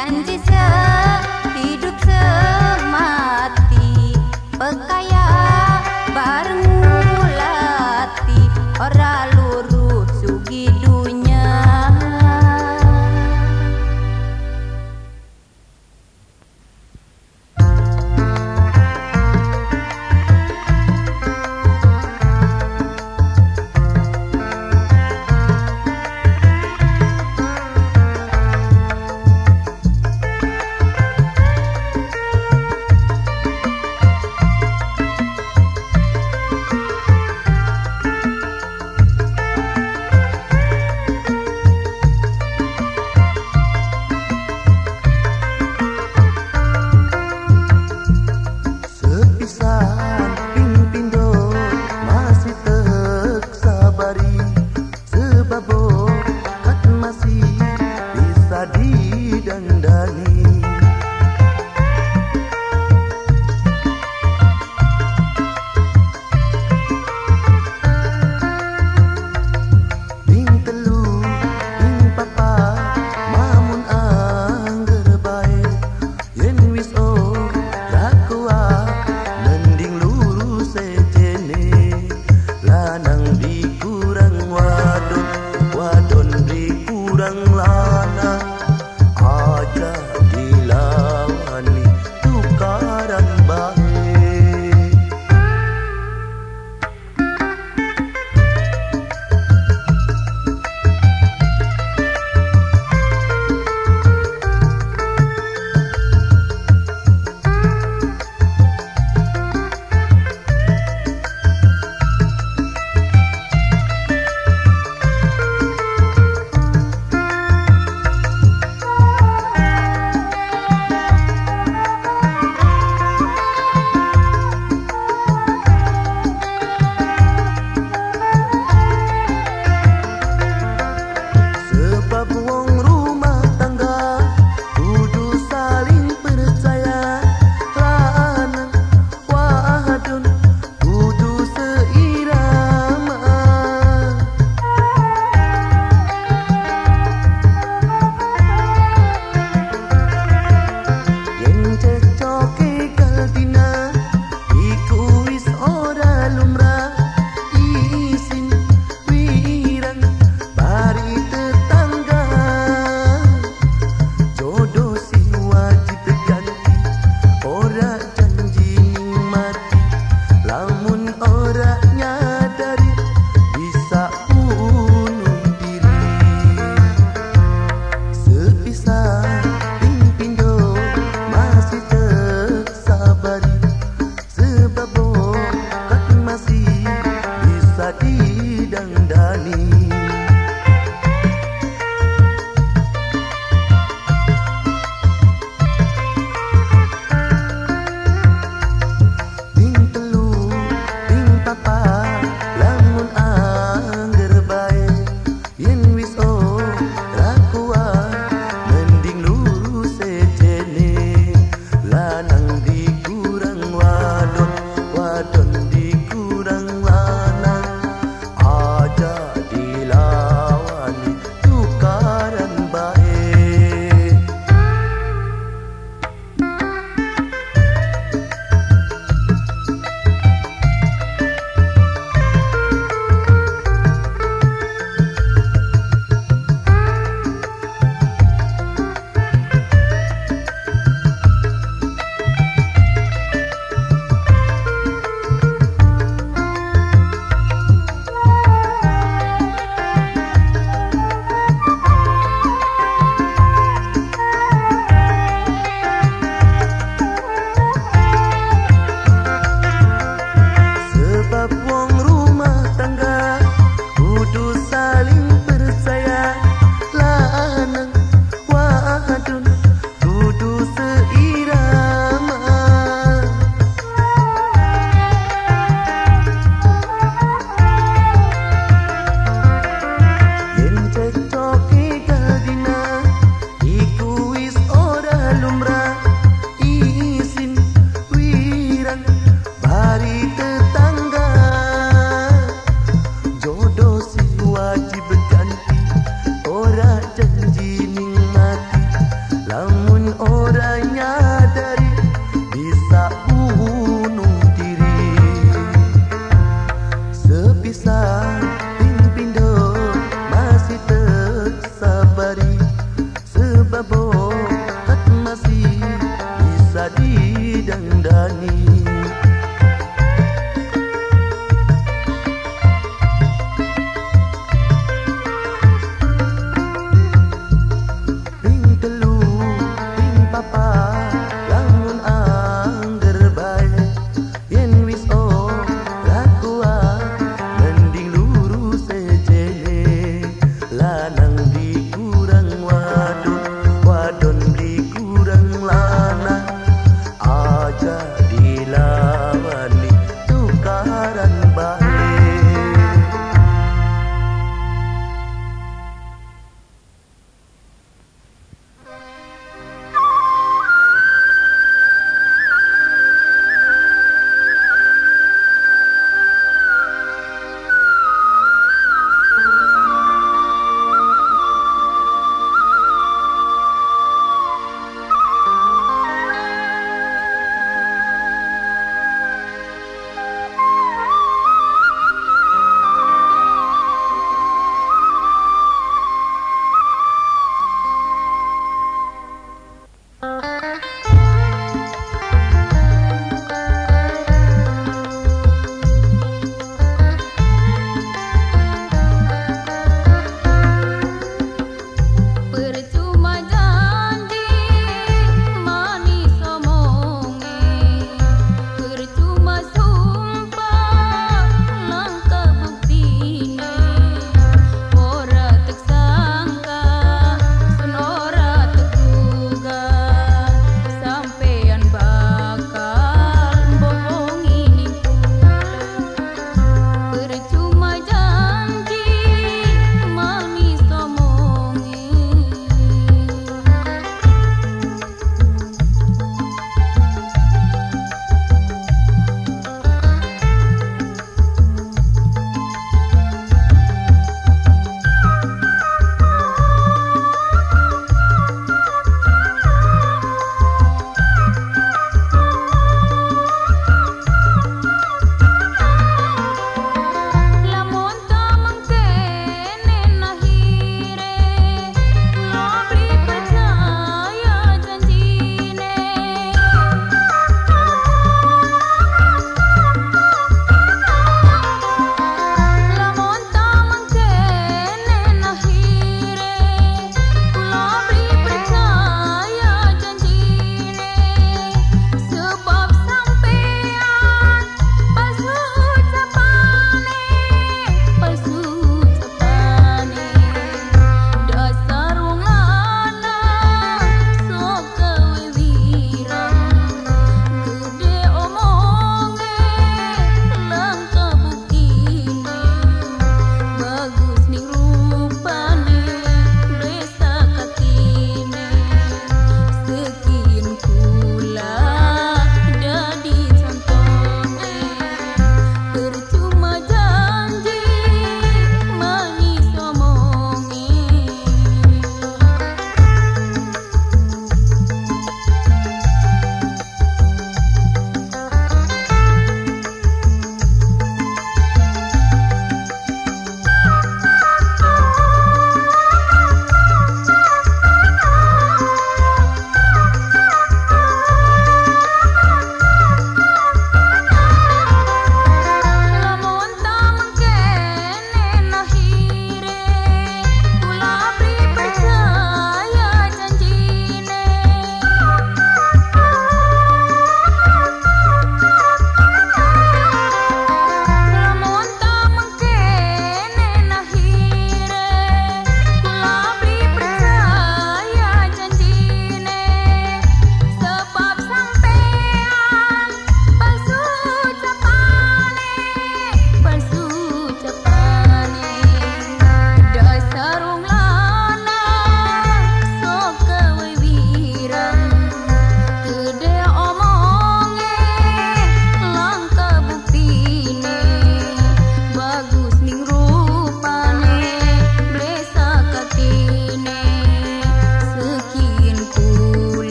and desire. dan Dani.